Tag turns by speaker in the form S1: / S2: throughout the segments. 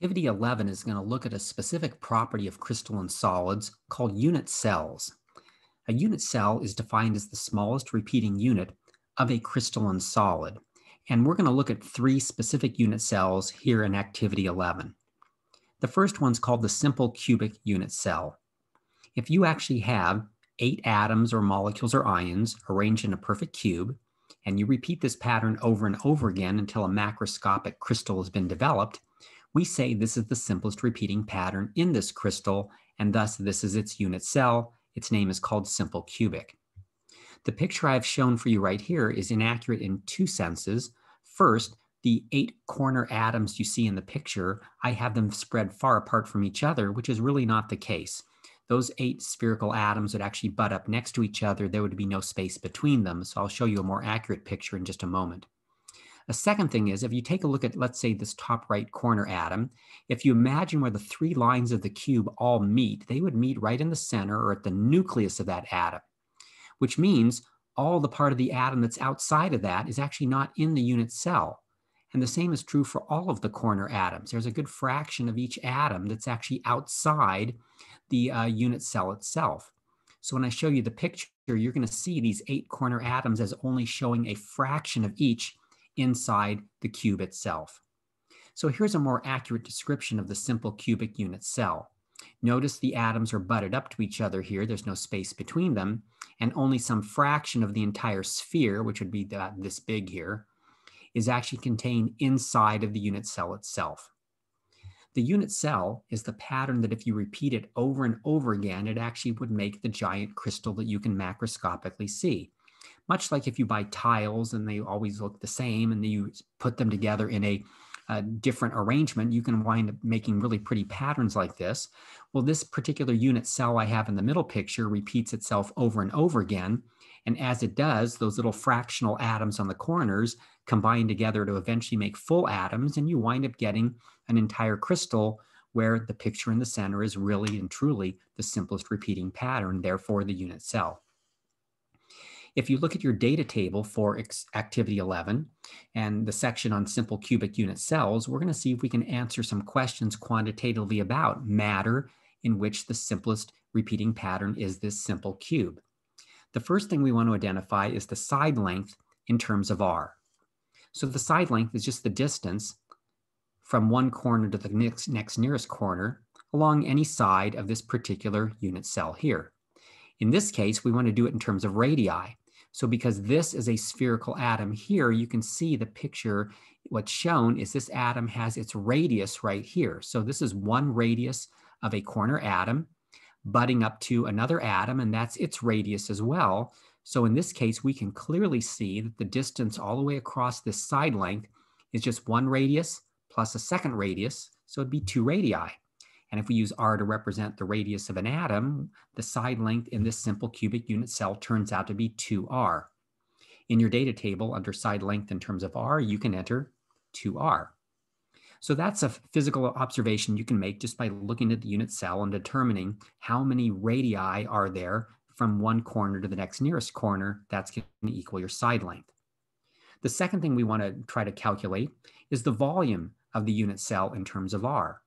S1: Activity 11 is going to look at a specific property of crystalline solids called unit cells. A unit cell is defined as the smallest repeating unit of a crystalline solid. And we're going to look at three specific unit cells here in Activity 11. The first one's called the simple cubic unit cell. If you actually have eight atoms or molecules or ions arranged in a perfect cube, and you repeat this pattern over and over again until a macroscopic crystal has been developed, we say this is the simplest repeating pattern in this crystal, and thus this is its unit cell. Its name is called simple cubic. The picture I've shown for you right here is inaccurate in two senses. First, the eight corner atoms you see in the picture, I have them spread far apart from each other, which is really not the case. Those eight spherical atoms would actually butt up next to each other. There would be no space between them. So I'll show you a more accurate picture in just a moment. A second thing is if you take a look at, let's say, this top right corner atom, if you imagine where the three lines of the cube all meet, they would meet right in the center or at the nucleus of that atom, which means all the part of the atom that's outside of that is actually not in the unit cell. And the same is true for all of the corner atoms. There's a good fraction of each atom that's actually outside the uh, unit cell itself. So when I show you the picture, you're going to see these eight corner atoms as only showing a fraction of each inside the cube itself. So here's a more accurate description of the simple cubic unit cell. Notice the atoms are butted up to each other here. There's no space between them. And only some fraction of the entire sphere, which would be that, this big here, is actually contained inside of the unit cell itself. The unit cell is the pattern that if you repeat it over and over again, it actually would make the giant crystal that you can macroscopically see much like if you buy tiles and they always look the same and you put them together in a, a, different arrangement, you can wind up making really pretty patterns like this. Well, this particular unit cell I have in the middle picture repeats itself over and over again. And as it does, those little fractional atoms on the corners combine together to eventually make full atoms, and you wind up getting an entire crystal where the picture in the center is really and truly the simplest repeating pattern, therefore the unit cell. If you look at your data table for activity 11 and the section on simple cubic unit cells, we're going to see if we can answer some questions quantitatively about matter in which the simplest repeating pattern is this simple cube. The first thing we want to identify is the side length in terms of R. So the side length is just the distance from one corner to the next, next nearest corner along any side of this particular unit cell here. In this case, we want to do it in terms of radii. So because this is a spherical atom here, you can see the picture, what's shown is this atom has its radius right here. So this is one radius of a corner atom butting up to another atom, and that's its radius as well. So in this case, we can clearly see that the distance all the way across this side length is just one radius plus a second radius, so it'd be two radii. And if we use r to represent the radius of an atom, the side length in this simple cubic unit cell turns out to be 2r. In your data table under side length in terms of r, you can enter 2r. So that's a physical observation you can make just by looking at the unit cell and determining how many radii are there from one corner to the next nearest corner. That's going to equal your side length. The second thing we want to try to calculate is the volume of the unit cell in terms of r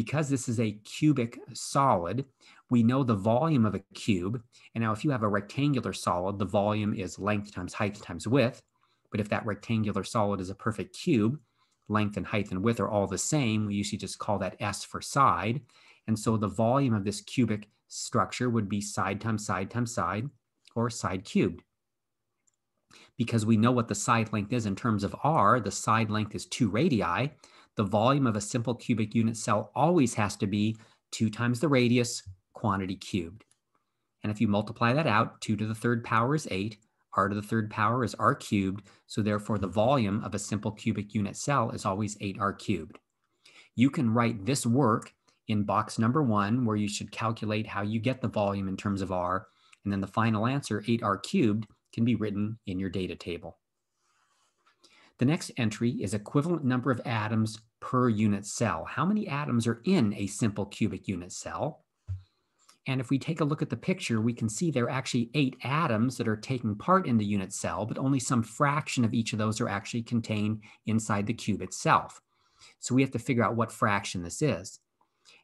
S1: because this is a cubic solid, we know the volume of a cube. And now if you have a rectangular solid, the volume is length times height times width. But if that rectangular solid is a perfect cube, length and height and width are all the same. We usually just call that S for side. And so the volume of this cubic structure would be side times side times side, or side cubed. Because we know what the side length is in terms of R, the side length is 2 radii the volume of a simple cubic unit cell always has to be 2 times the radius quantity cubed. And if you multiply that out, 2 to the third power is 8, r to the third power is r cubed, so therefore the volume of a simple cubic unit cell is always 8r cubed. You can write this work in box number one, where you should calculate how you get the volume in terms of r, and then the final answer, 8r cubed, can be written in your data table. The next entry is equivalent number of atoms per unit cell. How many atoms are in a simple cubic unit cell? And if we take a look at the picture, we can see there are actually eight atoms that are taking part in the unit cell, but only some fraction of each of those are actually contained inside the cube itself. So we have to figure out what fraction this is.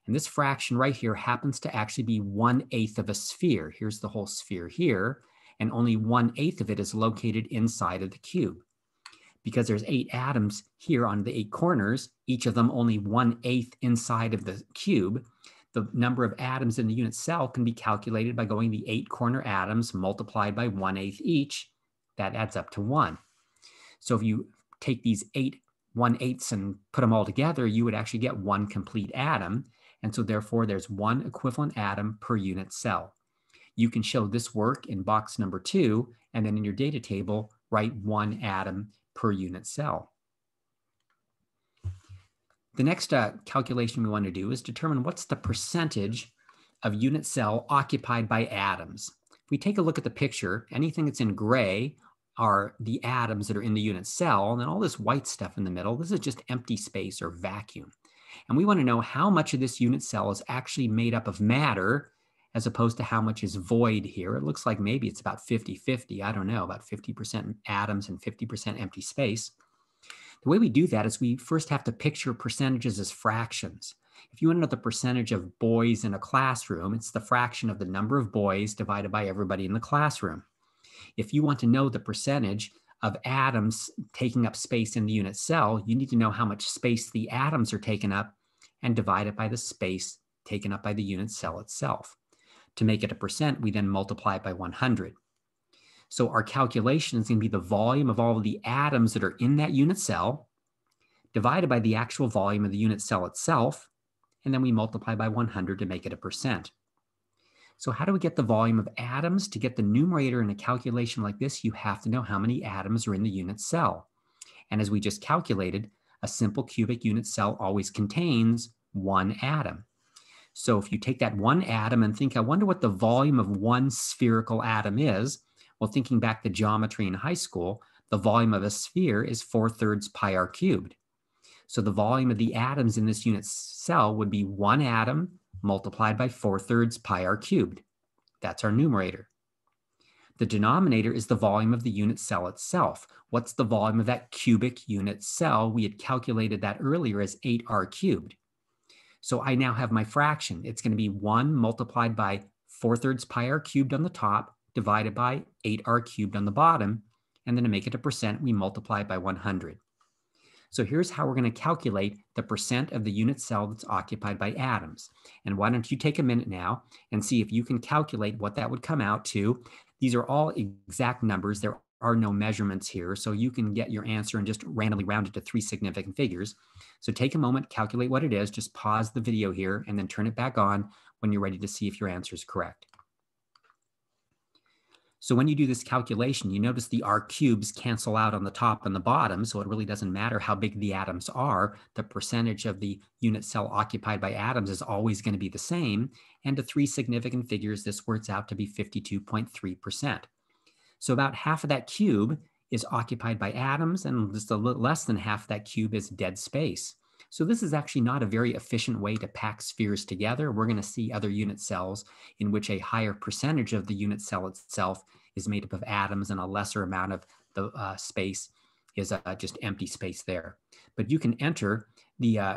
S1: And this fraction right here happens to actually be one eighth of a sphere. Here's the whole sphere here, and only one eighth of it is located inside of the cube. Because there's eight atoms here on the eight corners, each of them only one eighth inside of the cube, the number of atoms in the unit cell can be calculated by going the eight corner atoms multiplied by one eighth each. That adds up to one. So if you take these eight one eighths and put them all together, you would actually get one complete atom. And so therefore there's one equivalent atom per unit cell. You can show this work in box number two, and then in your data table, write one atom per unit cell. The next uh, calculation we want to do is determine what's the percentage of unit cell occupied by atoms. If we take a look at the picture, anything that's in gray are the atoms that are in the unit cell, and then all this white stuff in the middle, this is just empty space or vacuum. And we want to know how much of this unit cell is actually made up of matter as opposed to how much is void here. It looks like maybe it's about 50-50, I don't know, about 50% atoms and 50% empty space. The way we do that is we first have to picture percentages as fractions. If you want to know the percentage of boys in a classroom, it's the fraction of the number of boys divided by everybody in the classroom. If you want to know the percentage of atoms taking up space in the unit cell, you need to know how much space the atoms are taken up and divide it by the space taken up by the unit cell itself. To make it a percent, we then multiply it by 100. So our calculation is going to be the volume of all of the atoms that are in that unit cell divided by the actual volume of the unit cell itself, and then we multiply by 100 to make it a percent. So how do we get the volume of atoms? To get the numerator in a calculation like this, you have to know how many atoms are in the unit cell. And as we just calculated, a simple cubic unit cell always contains one atom. So if you take that one atom and think, I wonder what the volume of one spherical atom is, well, thinking back to geometry in high school, the volume of a sphere is 4 thirds pi r cubed. So the volume of the atoms in this unit cell would be one atom multiplied by 4 thirds pi r cubed. That's our numerator. The denominator is the volume of the unit cell itself. What's the volume of that cubic unit cell? We had calculated that earlier as 8r cubed. So I now have my fraction. It's going to be 1 multiplied by 4 thirds pi r cubed on the top divided by 8r cubed on the bottom. And then to make it a percent, we multiply by 100. So here's how we're going to calculate the percent of the unit cell that's occupied by atoms. And why don't you take a minute now and see if you can calculate what that would come out to. These are all exact numbers. There are no measurements here, so you can get your answer and just randomly round it to three significant figures. So take a moment, calculate what it is, just pause the video here, and then turn it back on when you're ready to see if your answer is correct. So when you do this calculation, you notice the R cubes cancel out on the top and the bottom. So it really doesn't matter how big the atoms are. The percentage of the unit cell occupied by atoms is always going to be the same. And to three significant figures, this works out to be 52.3%. So about half of that cube is occupied by atoms and just a little less than half that cube is dead space. So this is actually not a very efficient way to pack spheres together. We're going to see other unit cells in which a higher percentage of the unit cell itself is made up of atoms and a lesser amount of the uh, space is uh, just empty space there. But you can enter the uh,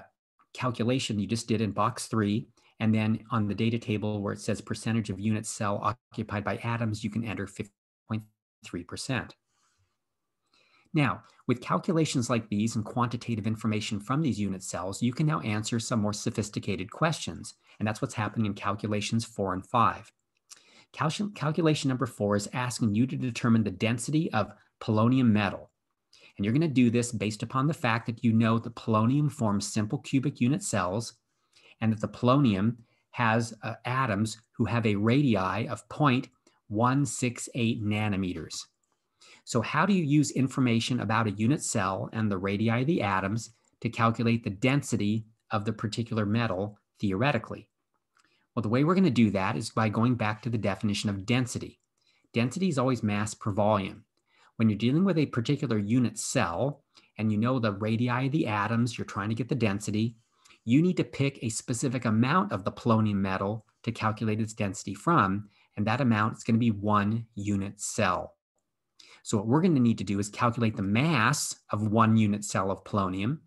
S1: calculation you just did in box three, and then on the data table where it says percentage of unit cell occupied by atoms, you can enter 50.3%. Now, with calculations like these and quantitative information from these unit cells, you can now answer some more sophisticated questions. And that's what's happening in calculations four and five. Cal calculation number four is asking you to determine the density of polonium metal. And you're going to do this based upon the fact that you know that polonium forms simple cubic unit cells and that the polonium has uh, atoms who have a radii of 0.168 nanometers. So how do you use information about a unit cell and the radii of the atoms to calculate the density of the particular metal theoretically? Well, the way we're going to do that is by going back to the definition of density. Density is always mass per volume. When you're dealing with a particular unit cell and you know the radii of the atoms, you're trying to get the density, you need to pick a specific amount of the polonium metal to calculate its density from, and that amount is going to be one unit cell. So what we're going to need to do is calculate the mass of one unit cell of polonium,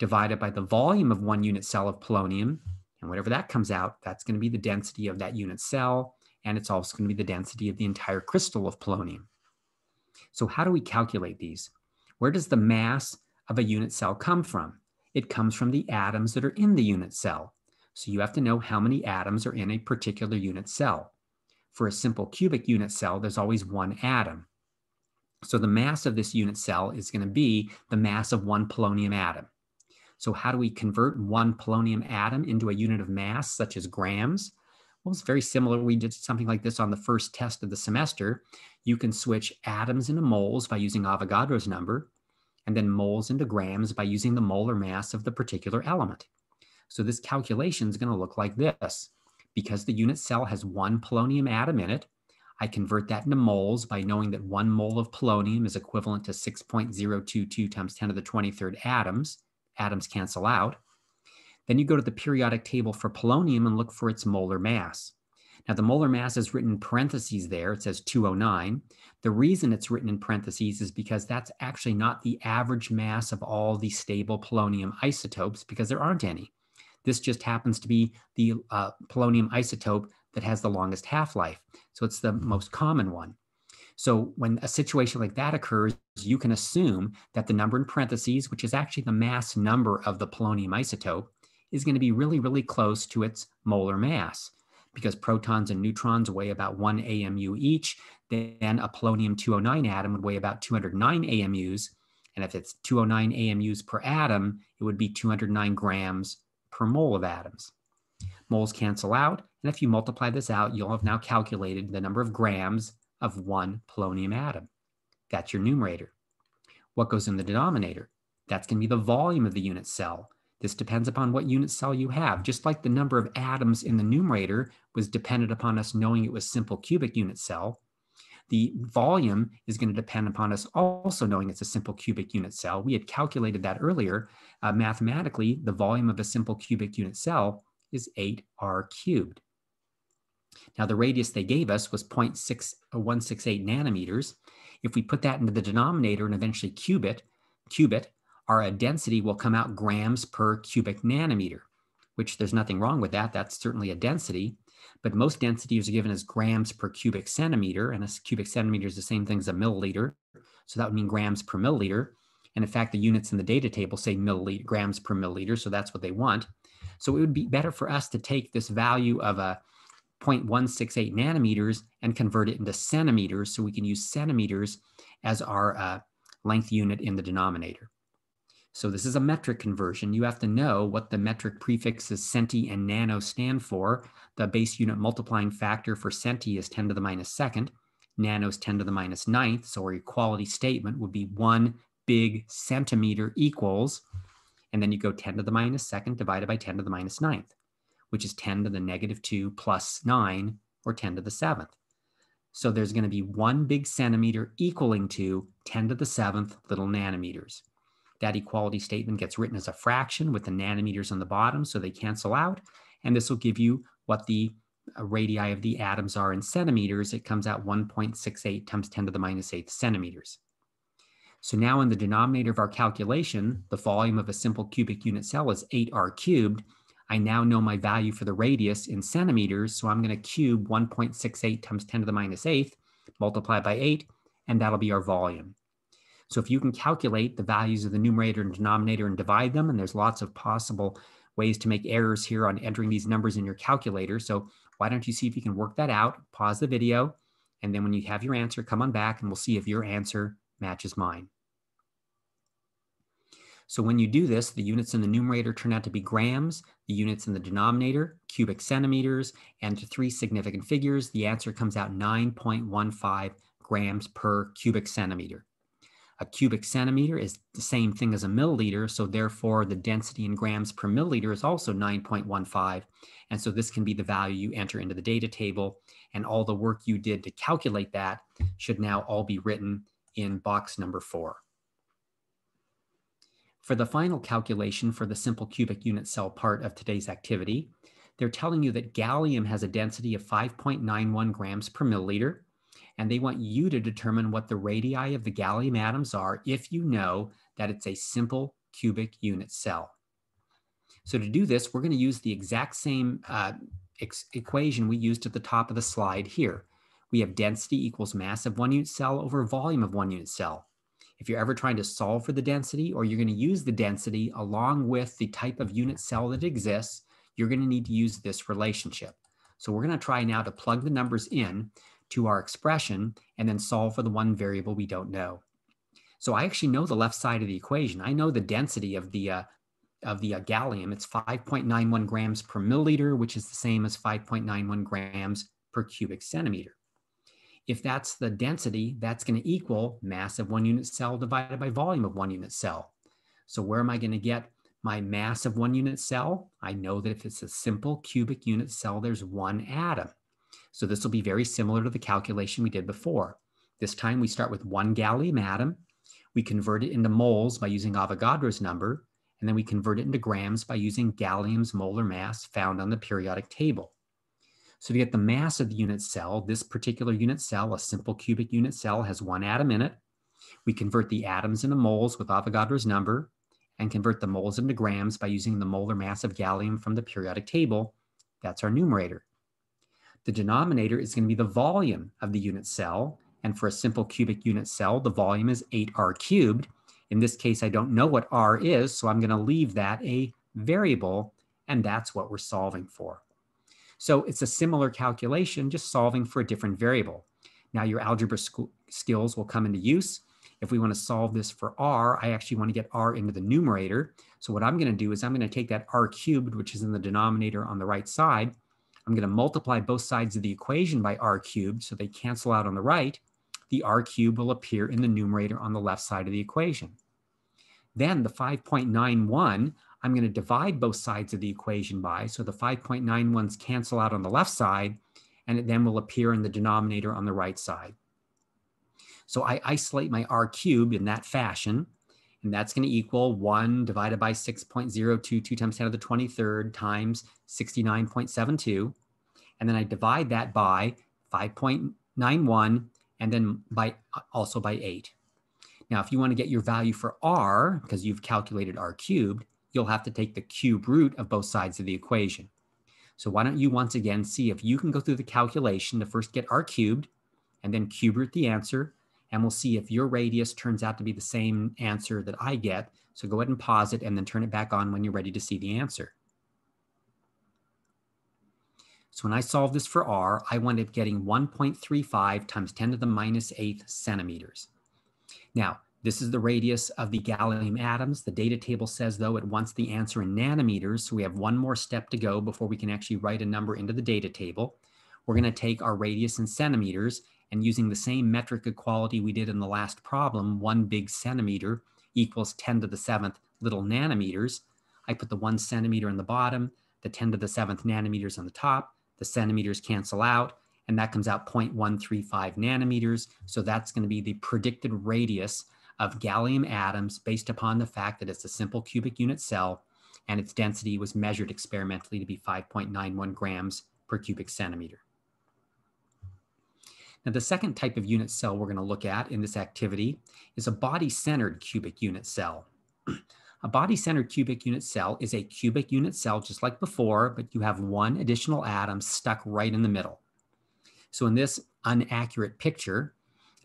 S1: divided by the volume of one unit cell of polonium. And whatever that comes out, that's going to be the density of that unit cell. And it's also going to be the density of the entire crystal of polonium. So how do we calculate these? Where does the mass of a unit cell come from? It comes from the atoms that are in the unit cell. So you have to know how many atoms are in a particular unit cell. For a simple cubic unit cell, there's always one atom. So the mass of this unit cell is going to be the mass of one polonium atom. So how do we convert one polonium atom into a unit of mass, such as grams? Well, it's very similar. We did something like this on the first test of the semester. You can switch atoms into moles by using Avogadro's number, and then moles into grams by using the molar mass of the particular element. So this calculation is going to look like this. Because the unit cell has one polonium atom in it, I convert that into moles by knowing that one mole of polonium is equivalent to 6.022 times 10 to the 23rd atoms. Atoms cancel out. Then you go to the periodic table for polonium and look for its molar mass. Now the molar mass is written in parentheses there. It says 209. The reason it's written in parentheses is because that's actually not the average mass of all the stable polonium isotopes because there aren't any. This just happens to be the uh, polonium isotope that has the longest half-life. So it's the most common one. So when a situation like that occurs, you can assume that the number in parentheses, which is actually the mass number of the polonium isotope, is going to be really, really close to its molar mass. Because protons and neutrons weigh about 1 AMU each, then a polonium 209 atom would weigh about 209 AMUs. And if it's 209 AMUs per atom, it would be 209 grams per mole of atoms. Moles cancel out, and if you multiply this out, you'll have now calculated the number of grams of one polonium atom. That's your numerator. What goes in the denominator? That's going to be the volume of the unit cell. This depends upon what unit cell you have. Just like the number of atoms in the numerator was dependent upon us knowing it was simple cubic unit cell, the volume is going to depend upon us also knowing it's a simple cubic unit cell. We had calculated that earlier. Uh, mathematically, the volume of a simple cubic unit cell is 8r cubed. Now, the radius they gave us was 0.6168 nanometers. If we put that into the denominator and eventually cube it, cube it, our density will come out grams per cubic nanometer, which there's nothing wrong with that. That's certainly a density. But most densities are given as grams per cubic centimeter, and a cubic centimeter is the same thing as a milliliter. So that would mean grams per milliliter. And in fact, the units in the data table say milliliter, grams per milliliter, so that's what they want. So it would be better for us to take this value of a 0.168 nanometers and convert it into centimeters so we can use centimeters as our uh, length unit in the denominator. So this is a metric conversion. You have to know what the metric prefixes centi and nano stand for. The base unit multiplying factor for centi is 10 to the minus second. Nano is 10 to the minus ninth. So our equality statement would be one big centimeter equals, and then you go 10 to the minus second divided by 10 to the minus ninth, which is 10 to the negative 2 plus 9, or 10 to the seventh. So there's going to be one big centimeter equaling to 10 to the seventh little nanometers. That equality statement gets written as a fraction with the nanometers on the bottom, so they cancel out. And this will give you what the uh, radii of the atoms are in centimeters. It comes out 1.68 times 10 to the minus 8 centimeters. So now in the denominator of our calculation, the volume of a simple cubic unit cell is 8r cubed. I now know my value for the radius in centimeters, so I'm going to cube 1.68 times 10 to the minus 8th, multiply by 8, and that'll be our volume. So if you can calculate the values of the numerator and denominator and divide them, and there's lots of possible ways to make errors here on entering these numbers in your calculator. So why don't you see if you can work that out, pause the video, and then when you have your answer, come on back and we'll see if your answer matches mine. So when you do this, the units in the numerator turn out to be grams, the units in the denominator, cubic centimeters, and to three significant figures, the answer comes out 9.15 grams per cubic centimeter. A cubic centimeter is the same thing as a milliliter, so therefore the density in grams per milliliter is also 9.15. And so this can be the value you enter into the data table, and all the work you did to calculate that should now all be written in box number four. For the final calculation for the simple cubic unit cell part of today's activity, they're telling you that gallium has a density of 5.91 grams per milliliter, and they want you to determine what the radii of the gallium atoms are if you know that it's a simple cubic unit cell. So to do this, we're going to use the exact same uh, equation we used at the top of the slide here. We have density equals mass of one unit cell over volume of one unit cell. If you're ever trying to solve for the density or you're going to use the density along with the type of unit cell that exists, you're going to need to use this relationship. So we're going to try now to plug the numbers in to our expression and then solve for the one variable we don't know. So I actually know the left side of the equation. I know the density of the uh, of the uh, gallium. It's 5.91 grams per milliliter, which is the same as 5.91 grams per cubic centimeter. If that's the density, that's going to equal mass of one unit cell divided by volume of one unit cell. So where am I going to get my mass of one unit cell? I know that if it's a simple cubic unit cell, there's one atom. So this will be very similar to the calculation we did before. This time we start with one gallium atom. We convert it into moles by using Avogadro's number, and then we convert it into grams by using gallium's molar mass found on the periodic table. So to get the mass of the unit cell, this particular unit cell, a simple cubic unit cell, has one atom in it. We convert the atoms into moles with Avogadro's number and convert the moles into grams by using the molar mass of gallium from the periodic table. That's our numerator. The denominator is going to be the volume of the unit cell. And for a simple cubic unit cell, the volume is 8r cubed. In this case, I don't know what r is, so I'm going to leave that a variable, and that's what we're solving for. So it's a similar calculation, just solving for a different variable. Now your algebra skills will come into use. If we want to solve this for r, I actually want to get r into the numerator. So what I'm going to do is I'm going to take that r cubed, which is in the denominator on the right side. I'm going to multiply both sides of the equation by r cubed, so they cancel out on the right the r cubed will appear in the numerator on the left side of the equation. Then the 5.91, I'm going to divide both sides of the equation by, so the 5.91s cancel out on the left side, and it then will appear in the denominator on the right side. So I isolate my r cubed in that fashion, and that's going to equal 1 divided by 6.022 times 10 to the 23rd times 69.72. And then I divide that by 5.91 and then by also by 8. Now, if you want to get your value for r, because you've calculated r cubed, you'll have to take the cube root of both sides of the equation. So why don't you once again see if you can go through the calculation to first get r cubed and then cube root the answer, and we'll see if your radius turns out to be the same answer that I get. So go ahead and pause it and then turn it back on when you're ready to see the answer. So when I solve this for r, I wind up getting 1.35 times 10 to the minus 8 centimeters. Now, this is the radius of the gallium atoms. The data table says, though, it wants the answer in nanometers. So we have one more step to go before we can actually write a number into the data table. We're going to take our radius in centimeters and using the same metric equality we did in the last problem, one big centimeter equals 10 to the seventh little nanometers. I put the one centimeter in the bottom, the 10 to the seventh nanometers on the top, the centimeters cancel out, and that comes out 0.135 nanometers. So that's going to be the predicted radius of gallium atoms based upon the fact that it's a simple cubic unit cell and its density was measured experimentally to be 5.91 grams per cubic centimeter. Now, the second type of unit cell we're going to look at in this activity is a body-centered cubic unit cell. A body-centered cubic unit cell is a cubic unit cell just like before, but you have one additional atom stuck right in the middle. So in this inaccurate picture,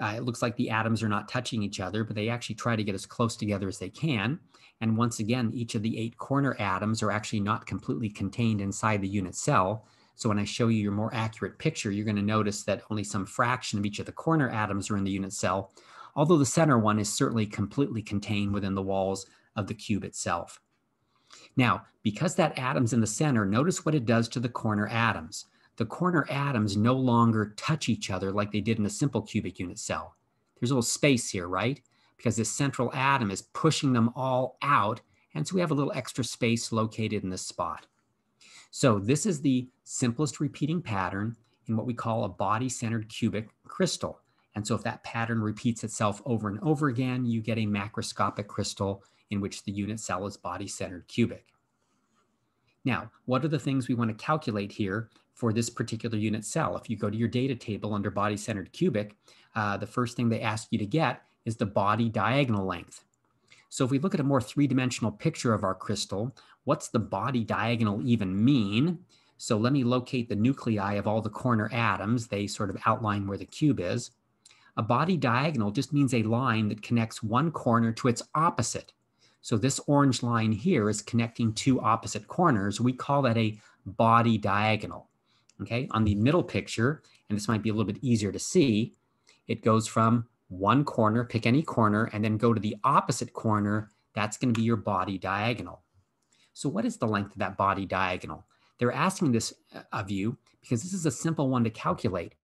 S1: uh, it looks like the atoms are not touching each other, but they actually try to get as close together as they can. And once again, each of the eight corner atoms are actually not completely contained inside the unit cell. So when I show you your more accurate picture, you're going to notice that only some fraction of each of the corner atoms are in the unit cell, although the center one is certainly completely contained within the walls of the cube itself. Now, because that atom's in the center, notice what it does to the corner atoms. The corner atoms no longer touch each other like they did in a simple cubic unit cell. There's a little space here, right? Because this central atom is pushing them all out, and so we have a little extra space located in this spot. So this is the simplest repeating pattern in what we call a body-centered cubic crystal. And so if that pattern repeats itself over and over again, you get a macroscopic crystal in which the unit cell is body-centered cubic. Now, what are the things we want to calculate here for this particular unit cell? If you go to your data table under body-centered cubic, uh, the first thing they ask you to get is the body diagonal length. So if we look at a more three-dimensional picture of our crystal, what's the body diagonal even mean? So let me locate the nuclei of all the corner atoms. They sort of outline where the cube is. A body diagonal just means a line that connects one corner to its opposite. So this orange line here is connecting two opposite corners. We call that a body diagonal. Okay, on the middle picture, and this might be a little bit easier to see, it goes from one corner, pick any corner, and then go to the opposite corner. That's going to be your body diagonal. So what is the length of that body diagonal? They're asking this uh, of you because this is a simple one to calculate.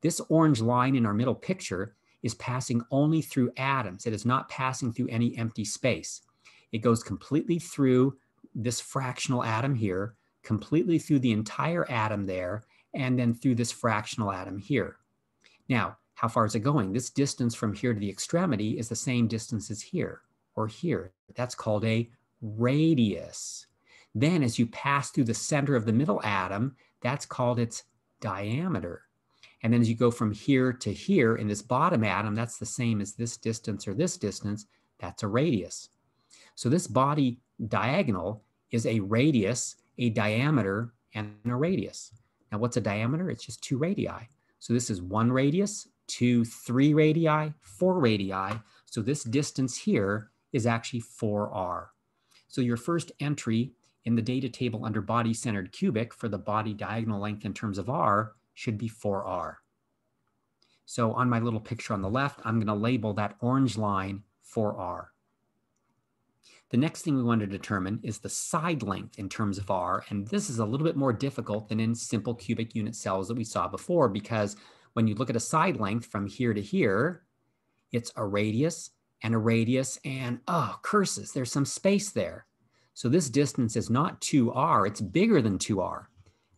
S1: This orange line in our middle picture is passing only through atoms. It is not passing through any empty space. It goes completely through this fractional atom here, completely through the entire atom there, and then through this fractional atom here. Now, how far is it going? This distance from here to the extremity is the same distance as here or here. That's called a radius. Then as you pass through the center of the middle atom, that's called its diameter. And then as you go from here to here in this bottom atom, that's the same as this distance or this distance, that's a radius. So this body diagonal is a radius, a diameter, and a radius. Now what's a diameter? It's just two radii. So this is one radius, two, three radii, four radii. So this distance here is actually 4r. So your first entry in the data table under body centered cubic for the body diagonal length in terms of r should be 4r. So on my little picture on the left, I'm going to label that orange line 4r. The next thing we want to determine is the side length in terms of r, and this is a little bit more difficult than in simple cubic unit cells that we saw before because when you look at a side length from here to here, it's a radius and a radius and, oh, curses, there's some space there. So this distance is not 2r, it's bigger than 2r.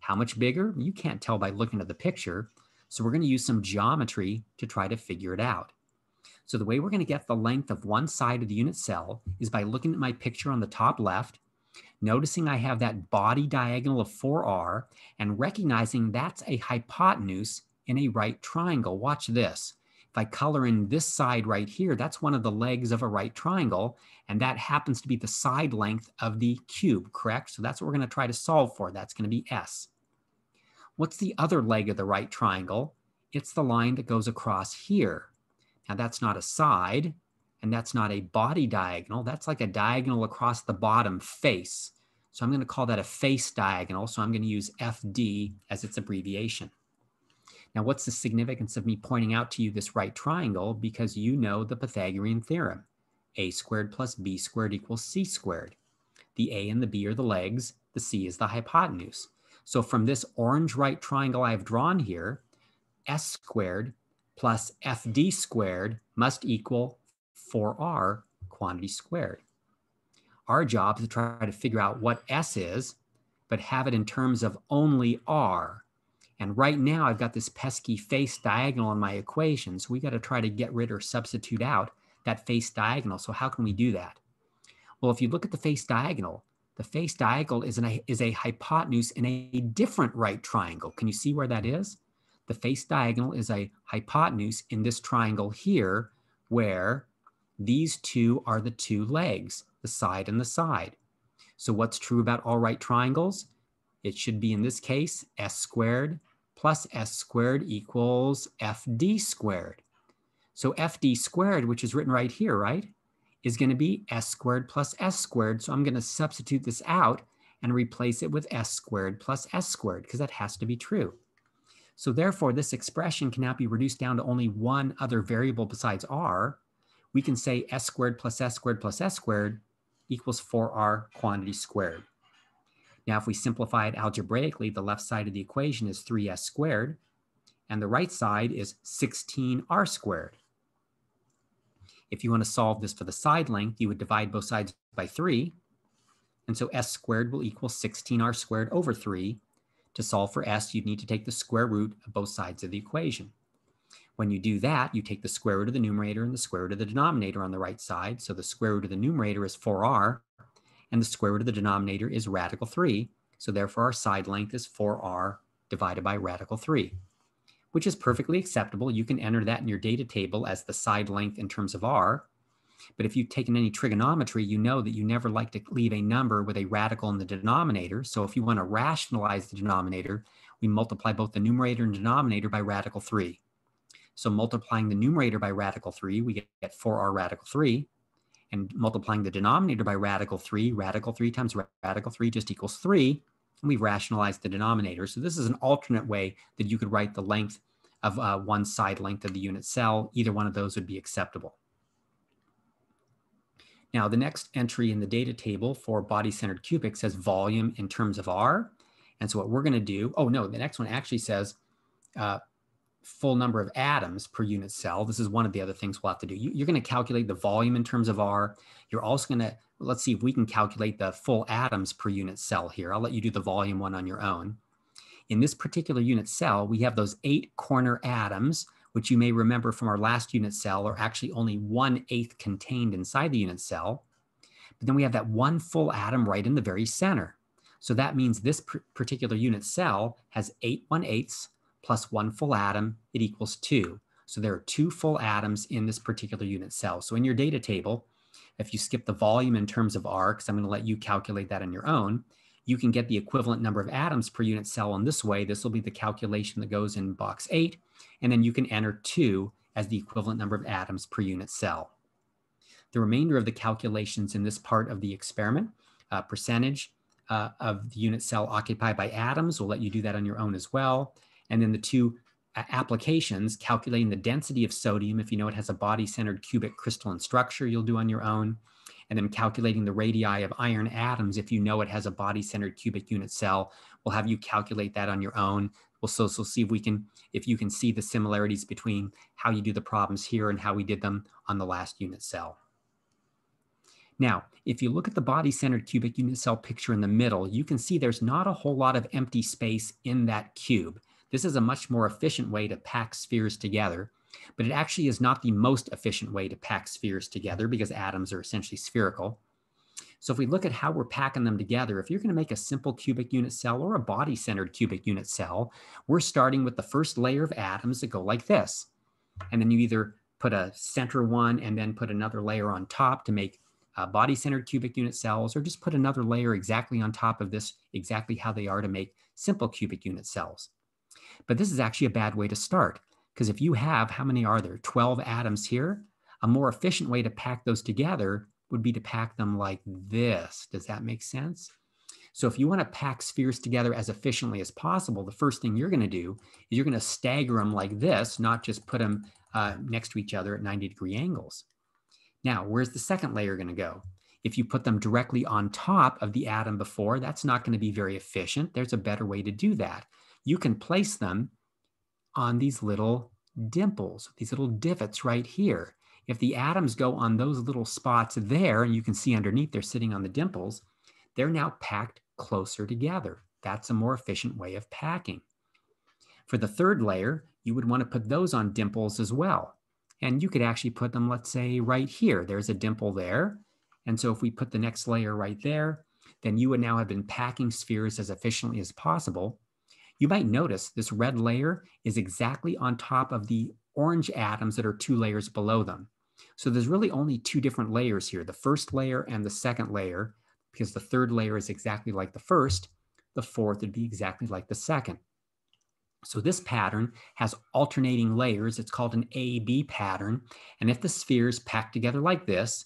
S1: How much bigger? You can't tell by looking at the picture. So we're going to use some geometry to try to figure it out. So the way we're going to get the length of one side of the unit cell is by looking at my picture on the top left, noticing I have that body diagonal of 4r, and recognizing that's a hypotenuse in a right triangle. Watch this. If I color in this side right here, that's one of the legs of a right triangle, and that happens to be the side length of the cube, correct? So that's what we're going to try to solve for. That's going to be S. What's the other leg of the right triangle? It's the line that goes across here. Now that's not a side, and that's not a body diagonal. That's like a diagonal across the bottom face. So I'm going to call that a face diagonal. So I'm going to use FD as its abbreviation. Now, what's the significance of me pointing out to you this right triangle? Because you know the Pythagorean theorem. a squared plus b squared equals c squared. The a and the b are the legs. The c is the hypotenuse. So from this orange right triangle I've drawn here, s squared plus fd squared must equal 4r quantity squared. Our job is to try to figure out what s is, but have it in terms of only r. And right now I've got this pesky face diagonal in my equation. So we got to try to get rid or substitute out that face diagonal. So how can we do that? Well, if you look at the face diagonal, the face diagonal is, an, is a hypotenuse in a different right triangle. Can you see where that is? The face diagonal is a hypotenuse in this triangle here where these two are the two legs, the side and the side. So what's true about all right triangles? It should be in this case s squared plus s squared equals fd squared. So fd squared, which is written right here, right, is going to be s squared plus s squared. So I'm going to substitute this out and replace it with s squared plus s squared because that has to be true. So therefore, this expression cannot be reduced down to only one other variable besides r. We can say s squared plus s squared plus s squared equals 4r quantity squared. Now, if we simplify it algebraically, the left side of the equation is 3s squared, and the right side is 16r squared. If you want to solve this for the side length, you would divide both sides by 3. And so s squared will equal 16r squared over 3. To solve for s, you'd need to take the square root of both sides of the equation. When you do that, you take the square root of the numerator and the square root of the denominator on the right side. So the square root of the numerator is 4r, and the square root of the denominator is radical 3. So therefore, our side length is 4r divided by radical 3, which is perfectly acceptable. You can enter that in your data table as the side length in terms of r. But if you've taken any trigonometry, you know that you never like to leave a number with a radical in the denominator. So if you want to rationalize the denominator, we multiply both the numerator and denominator by radical 3. So multiplying the numerator by radical 3, we get 4r radical 3. And multiplying the denominator by radical 3, radical 3 times radical 3 just equals 3 and we've rationalized the denominator. So this is an alternate way that you could write the length of uh, one side length of the unit cell. Either one of those would be acceptable. Now, the next entry in the data table for body-centered cubic says volume in terms of R. And so what we're going to do, oh no, the next one actually says uh, full number of atoms per unit cell. This is one of the other things we'll have to do. You, are going to calculate the volume in terms of R. You're also going to, let's see if we can calculate the full atoms per unit cell here. I'll let you do the volume one on your own. In this particular unit cell, we have those eight corner atoms, which you may remember from our last unit cell are actually only one eighth contained inside the unit cell. But then we have that one full atom right in the very center. So that means this particular unit cell has eight one eighths plus one full atom, it equals two. So there are two full atoms in this particular unit cell. So in your data table, if you skip the volume in terms of R, because I'm going to let you calculate that on your own, you can get the equivalent number of atoms per unit cell in this way. This will be the calculation that goes in box eight, and then you can enter two as the equivalent number of atoms per unit cell. The remainder of the calculations in this part of the experiment, uh, percentage uh, of the unit cell occupied by atoms, we'll let you do that on your own as well. And then the two uh, applications, calculating the density of sodium, if you know it has a body-centered cubic crystalline structure, you'll do on your own. And then calculating the radii of iron atoms, if you know it has a body-centered cubic unit cell, we'll have you calculate that on your own. We'll so, so see if we can, if you can see the similarities between how you do the problems here and how we did them on the last unit cell. Now, if you look at the body-centered cubic unit cell picture in the middle, you can see there's not a whole lot of empty space in that cube. This is a much more efficient way to pack spheres together, but it actually is not the most efficient way to pack spheres together because atoms are essentially spherical. So if we look at how we're packing them together, if you're going to make a simple cubic unit cell or a body-centered cubic unit cell, we're starting with the first layer of atoms that go like this. And then you either put a center one and then put another layer on top to make uh, body-centered cubic unit cells, or just put another layer exactly on top of this, exactly how they are to make simple cubic unit cells. But this is actually a bad way to start because if you have, how many are there? 12 atoms here. A more efficient way to pack those together would be to pack them like this. Does that make sense? So if you want to pack spheres together as efficiently as possible, the first thing you're going to do is you're going to stagger them like this, not just put them uh, next to each other at 90 degree angles. Now, where's the second layer going to go? If you put them directly on top of the atom before, that's not going to be very efficient. There's a better way to do that you can place them on these little dimples, these little divots right here. If the atoms go on those little spots there, and you can see underneath they're sitting on the dimples, they're now packed closer together. That's a more efficient way of packing. For the third layer, you would want to put those on dimples as well. And you could actually put them, let's say, right here. There's a dimple there. And so if we put the next layer right there, then you would now have been packing spheres as efficiently as possible you might notice this red layer is exactly on top of the orange atoms that are two layers below them. So there's really only two different layers here, the first layer and the second layer, because the third layer is exactly like the first, the fourth would be exactly like the second. So this pattern has alternating layers. It's called an A-B pattern. And if the spheres packed together like this,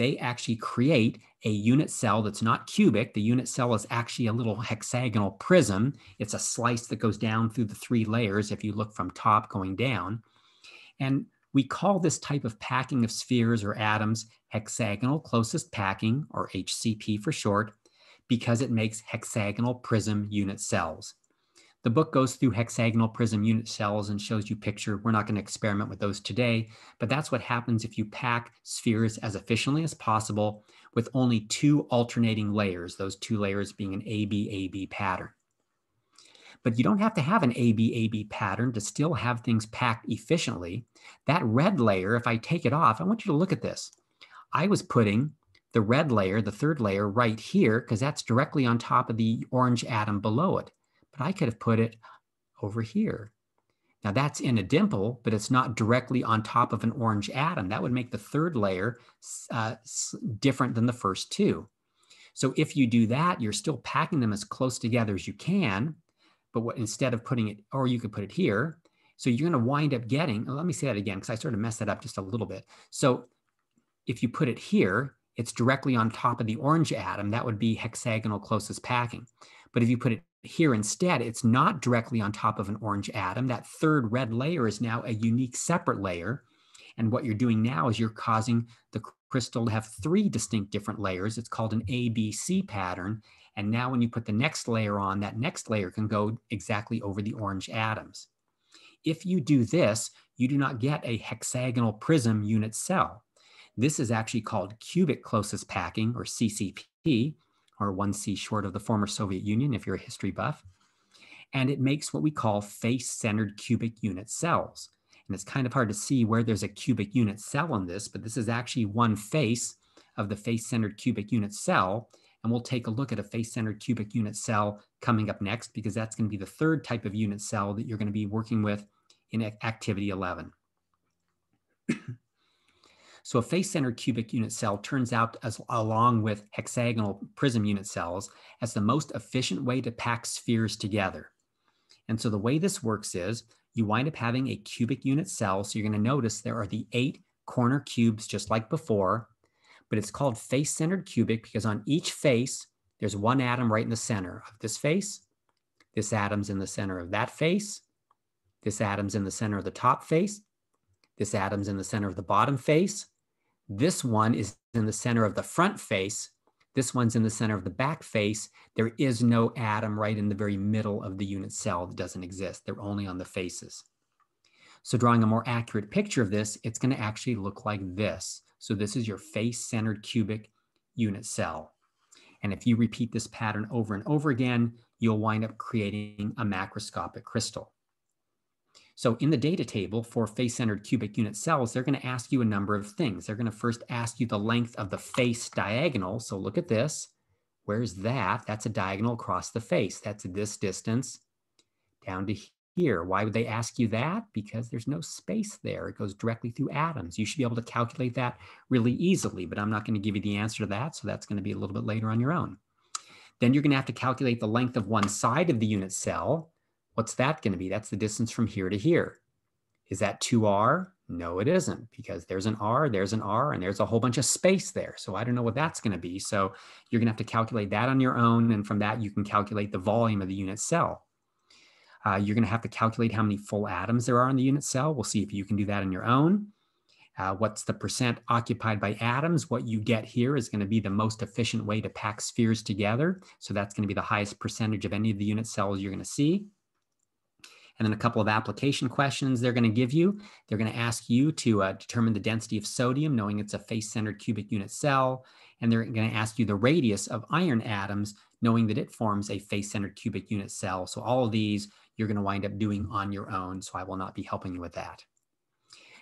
S1: they actually create a unit cell that's not cubic. The unit cell is actually a little hexagonal prism. It's a slice that goes down through the three layers if you look from top going down. And we call this type of packing of spheres or atoms hexagonal closest packing, or HCP for short, because it makes hexagonal prism unit cells. The book goes through hexagonal prism unit cells and shows you picture. We're not going to experiment with those today, but that's what happens if you pack spheres as efficiently as possible with only two alternating layers, those two layers being an AB-AB pattern. But you don't have to have an AB-AB pattern to still have things packed efficiently. That red layer, if I take it off, I want you to look at this. I was putting the red layer, the third layer, right here, because that's directly on top of the orange atom below it I could have put it over here. Now that's in a dimple, but it's not directly on top of an orange atom. That would make the third layer uh, different than the first two. So if you do that, you're still packing them as close together as you can, but what, instead of putting it, or you could put it here. So you're going to wind up getting, let me say that again, because I sort of messed that up just a little bit. So if you put it here, it's directly on top of the orange atom. That would be hexagonal closest packing. But if you put it here instead, it's not directly on top of an orange atom. That third red layer is now a unique separate layer. And what you're doing now is you're causing the crystal to have three distinct different layers. It's called an ABC pattern. And now when you put the next layer on, that next layer can go exactly over the orange atoms. If you do this, you do not get a hexagonal prism unit cell. This is actually called cubic closest packing or CCP, or 1C short of the former Soviet Union if you're a history buff. And it makes what we call face-centered cubic unit cells. And it's kind of hard to see where there's a cubic unit cell on this, but this is actually one face of the face-centered cubic unit cell. And we'll take a look at a face-centered cubic unit cell coming up next because that's going to be the third type of unit cell that you're going to be working with in activity 11. So a face-centered cubic unit cell turns out as along with hexagonal prism unit cells as the most efficient way to pack spheres together. And so the way this works is you wind up having a cubic unit cell. So you're going to notice there are the eight corner cubes just like before, but it's called face-centered cubic because on each face, there's one atom right in the center of this face. This atom's in the center of that face. This atom's in the center of the top face. This atom's in the center of the bottom face. This one is in the center of the front face. This one's in the center of the back face. There is no atom right in the very middle of the unit cell that doesn't exist. They're only on the faces. So drawing a more accurate picture of this, it's going to actually look like this. So this is your face-centered cubic unit cell. And if you repeat this pattern over and over again, you'll wind up creating a macroscopic crystal. So in the data table for face-centered cubic unit cells, they're going to ask you a number of things. They're going to first ask you the length of the face diagonal. So look at this. Where's that? That's a diagonal across the face. That's this distance down to here. Why would they ask you that? Because there's no space there. It goes directly through atoms. You should be able to calculate that really easily, but I'm not going to give you the answer to that. So that's going to be a little bit later on your own. Then you're going to have to calculate the length of one side of the unit cell. What's that going to be? That's the distance from here to here. Is that 2r? No, it isn't because there's an r, there's an r, and there's a whole bunch of space there. So I don't know what that's going to be. So you're going to have to calculate that on your own. And from that, you can calculate the volume of the unit cell. Uh, you're going to have to calculate how many full atoms there are in the unit cell. We'll see if you can do that on your own. Uh, what's the percent occupied by atoms? What you get here is going to be the most efficient way to pack spheres together. So that's going to be the highest percentage of any of the unit cells you're going to see and then a couple of application questions they're going to give you. They're going to ask you to uh, determine the density of sodium, knowing it's a face-centered cubic unit cell. And they're going to ask you the radius of iron atoms, knowing that it forms a face-centered cubic unit cell. So all of these you're going to wind up doing on your own, so I will not be helping you with that.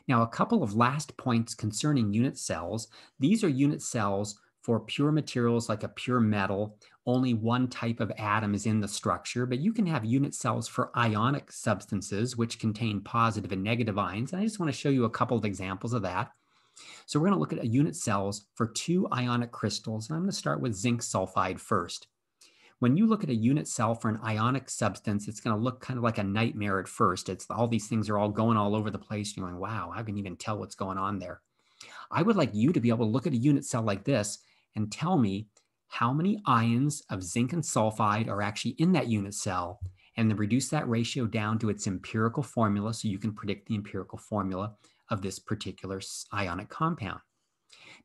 S1: Now, a couple of last points concerning unit cells. These are unit cells for pure materials like a pure metal, only one type of atom is in the structure, but you can have unit cells for ionic substances, which contain positive and negative ions. And I just want to show you a couple of examples of that. So we're going to look at unit cells for two ionic crystals. And I'm going to start with zinc sulfide first. When you look at a unit cell for an ionic substance, it's going to look kind of like a nightmare at first. It's all these things are all going all over the place. You're going, wow, I can even tell what's going on there. I would like you to be able to look at a unit cell like this and tell me how many ions of zinc and sulfide are actually in that unit cell and then reduce that ratio down to its empirical formula so you can predict the empirical formula of this particular ionic compound.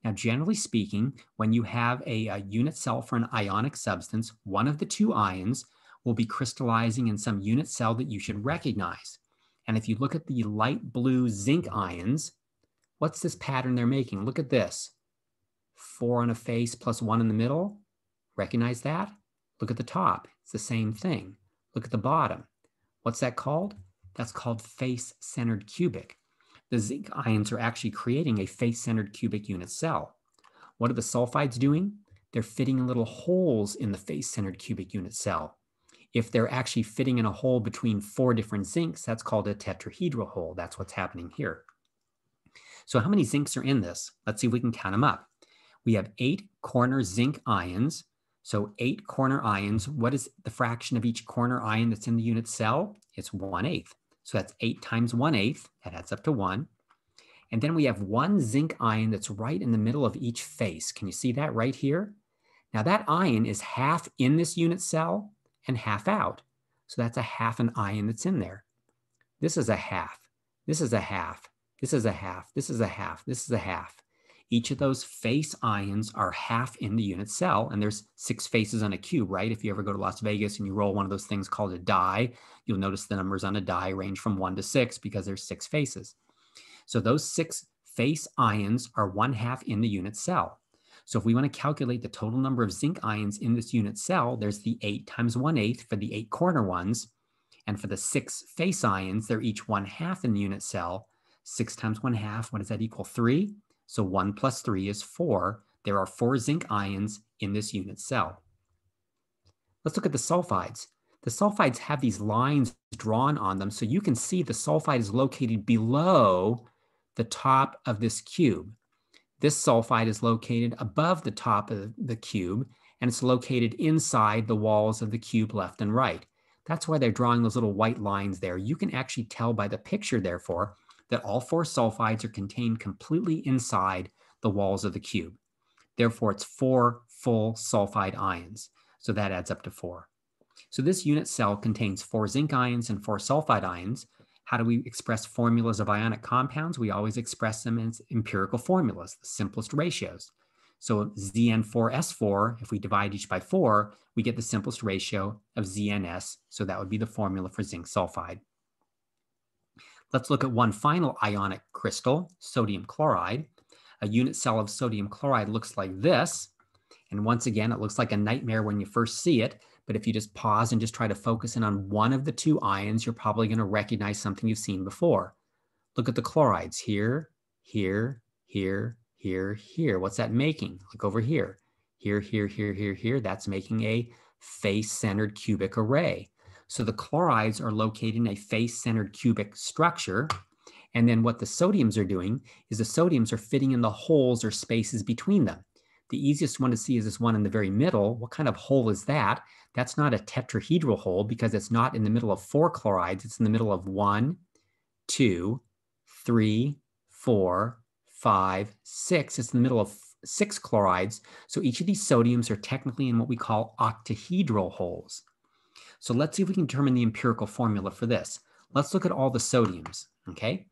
S1: Now, generally speaking, when you have a, a, unit cell for an ionic substance, one of the two ions will be crystallizing in some unit cell that you should recognize. And if you look at the light blue zinc ions, what's this pattern they're making? Look at this four on a face plus one in the middle. Recognize that? Look at the top. It's the same thing. Look at the bottom. What's that called? That's called face-centered cubic. The zinc ions are actually creating a face-centered cubic unit cell. What are the sulfides doing? They're fitting little holes in the face-centered cubic unit cell. If they're actually fitting in a hole between four different zincs, that's called a tetrahedral hole. That's what's happening here. So how many zincs are in this? Let's see if we can count them up. We have eight corner zinc ions. So eight corner ions. What is the fraction of each corner ion that's in the unit cell? It's one eighth. So that's eight times one eighth. That adds up to one. And then we have one zinc ion that's right in the middle of each face. Can you see that right here? Now that ion is half in this unit cell and half out. So that's a half an ion that's in there. This is a half. This is a half. This is a half. This is a half. This is a half. Each of those face ions are half in the unit cell, and there's six faces on a cube, right? If you ever go to Las Vegas and you roll one of those things called a die, you'll notice the numbers on a die range from one to six because there's six faces. So those six face ions are one half in the unit cell. So if we want to calculate the total number of zinc ions in this unit cell, there's the 8 times 1 8 for the eight corner ones. And for the six face ions, they're each 1 half in the unit cell. 6 times 1 half, what does that equal? 3. So 1 plus 3 is 4. There are 4 zinc ions in this unit cell. Let's look at the sulfides. The sulfides have these lines drawn on them, so you can see the sulfide is located below the top of this cube. This sulfide is located above the top of the cube, and it's located inside the walls of the cube left and right. That's why they're drawing those little white lines there. You can actually tell by the picture, therefore, that all four sulfides are contained completely inside the walls of the cube. Therefore, it's four full sulfide ions. So that adds up to four. So this unit cell contains four zinc ions and four sulfide ions, how do we express formulas of ionic compounds? We always express them as empirical formulas, the simplest ratios. So ZN4S4, if we divide each by four, we get the simplest ratio of ZNS. So that would be the formula for zinc sulfide. Let's look at one final ionic crystal, sodium chloride. A unit cell of sodium chloride looks like this. And once again, it looks like a nightmare when you first see it. But if you just pause and just try to focus in on one of the two ions, you're probably going to recognize something you've seen before. Look at the chlorides here, here, here, here, here. What's that making? Look over here. Here, here, here, here, here. That's making a face-centered cubic array. So the chlorides are located in a face-centered cubic structure. And then what the sodiums are doing is the sodiums are fitting in the holes or spaces between them. The easiest one to see is this one in the very middle. What kind of hole is that? That's not a tetrahedral hole because it's not in the middle of four chlorides. It's in the middle of one, two, three, four, five, six. It's in the middle of six chlorides. So each of these sodiums are technically in what we call octahedral holes. So let's see if we can determine the empirical formula for this. Let's look at all the sodiums, okay?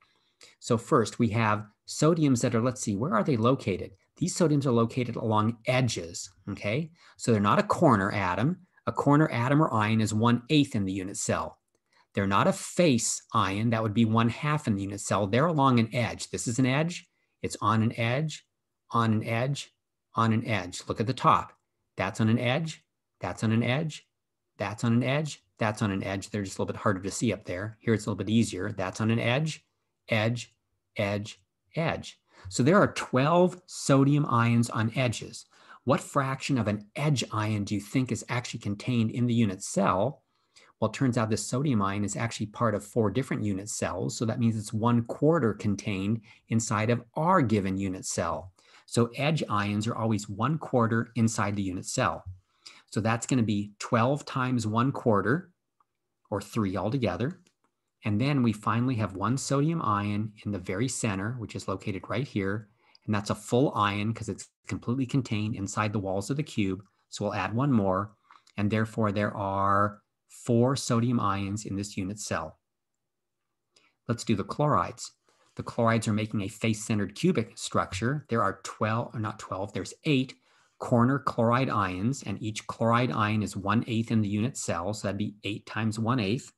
S1: So first we have sodiums that are, let's see, where are they located? These sodiums are located along edges, okay? So they're not a corner atom. A corner atom or ion is one eighth in the unit cell. They're not a face ion, that would be one half in the unit cell. They're along an edge. This is an edge, it's on an edge, on an edge, on an edge. Look at the top. That's on an edge, that's on an edge, that's on an edge, that's on an edge. They're just a little bit harder to see up there. Here it's a little bit easier. That's on an edge, edge, edge, edge. So there are 12 sodium ions on edges. What fraction of an edge ion do you think is actually contained in the unit cell? Well, it turns out this sodium ion is actually part of four different unit cells. So that means it's one quarter contained inside of our given unit cell. So edge ions are always one quarter inside the unit cell. So that's going to be 12 times one quarter, or three altogether. And then we finally have one sodium ion in the very center, which is located right here. And that's a full ion because it's completely contained inside the walls of the cube. So we'll add one more. And therefore, there are four sodium ions in this unit cell. Let's do the chlorides. The chlorides are making a face-centered cubic structure. There are 12, or not 12, there's eight corner chloride ions, and each chloride ion is one eighth in the unit cell. So that'd be eight times one eighth.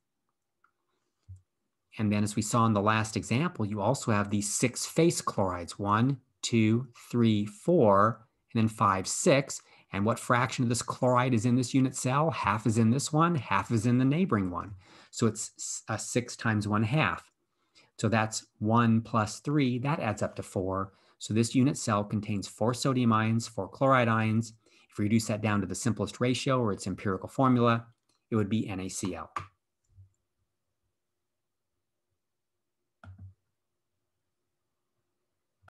S1: And then as we saw in the last example, you also have these six face chlorides, one, two, three, four, and then five, six. And what fraction of this chloride is in this unit cell? Half is in this one, half is in the neighboring one. So it's a uh, six times one half. So that's one plus three, that adds up to four. So this unit cell contains four sodium ions, four chloride ions. If we reduce that down to the simplest ratio or its empirical formula, it would be NaCl.